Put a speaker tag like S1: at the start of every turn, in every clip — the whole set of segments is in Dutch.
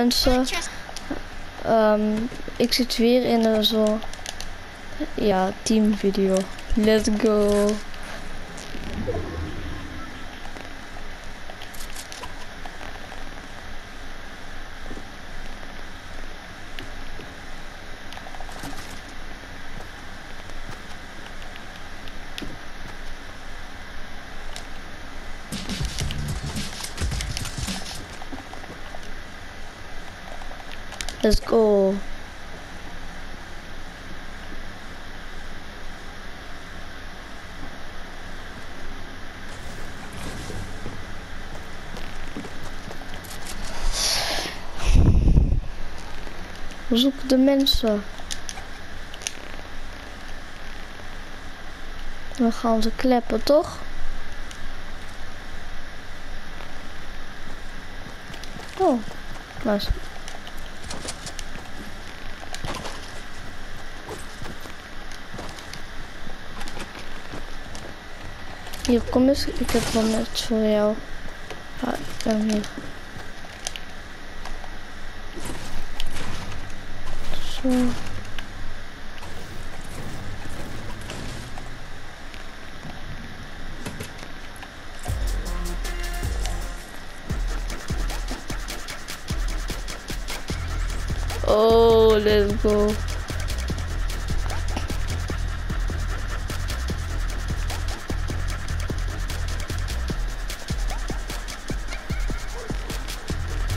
S1: Mensen, ehm, ik zit weer in een zo, ja, teamvideo. Let's go. Let's go. We zoeken de mensen. We gaan ze kleppen, toch? Oh, nice. Hier, kom eens. Ik heb wel net voor jou. Ah, ik ben hier. Zo. Oh, let's go.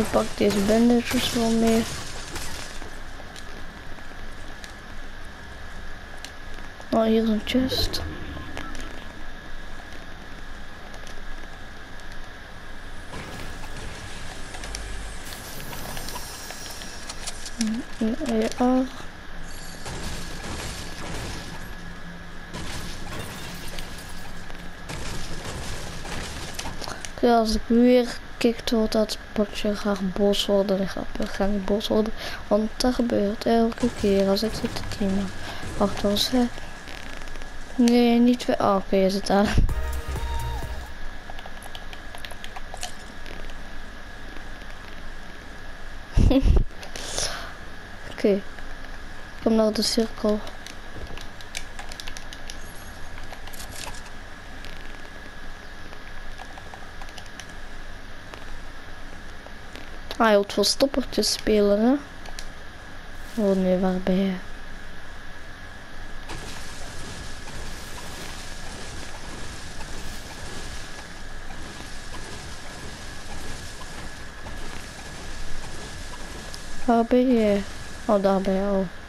S1: Ik pak deze bandages wel mee. Oh, hier is een chest. Een AR. Oké, als ik weer uit het potje, ik bos worden. Dan ga, ik bos worden. Want dat gebeurt elke keer als ik zit te. Wacht eens, hè. Nee, niet weer. Oh, oké, je zit daar. Oké. Kom naar de cirkel. Hij wilt veel stoppertjes spelen, hè? Oh nee, waar ben je? Waar ben je? Oh, daar ben je al.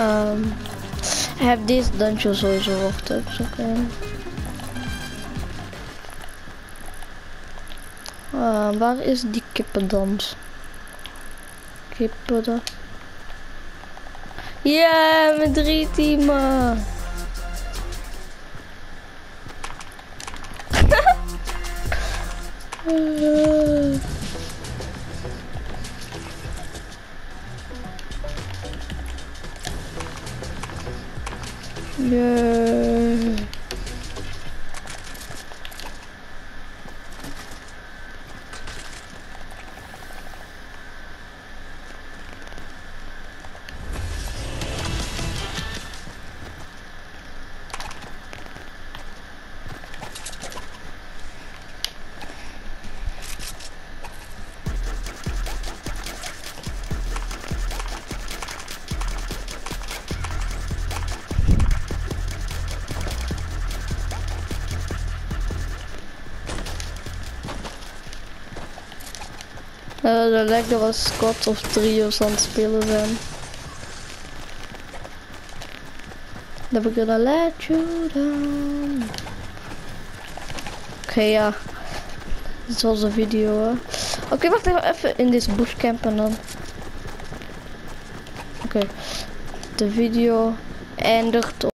S1: Ehm hij heeft deze dungeon sowieso. Dus oké. Uh, waar is die kippendans? Kippen. Ja, met drie teamen. Yeah. Uh, dat lijkt wel als squad of trio's aan het spelen zijn. Never gonna let you down. Oké, okay, ja. Was de video, hè. Oké, okay, wacht even, even in deze bush campen dan. Oké. Okay. De video eindigt